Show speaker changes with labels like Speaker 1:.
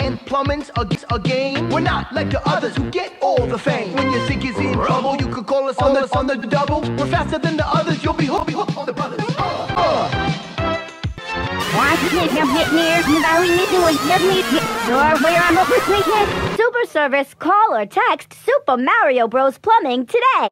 Speaker 1: And plumbing's a, a game. We're not like the others who get all the fame. When your sink is in trouble, you could call us on the on the double. We're faster than the others. You'll be hooked, be hooked on the brothers. Uh, uh.
Speaker 2: Super service, call or text Super Mario Bros. Plumbing today.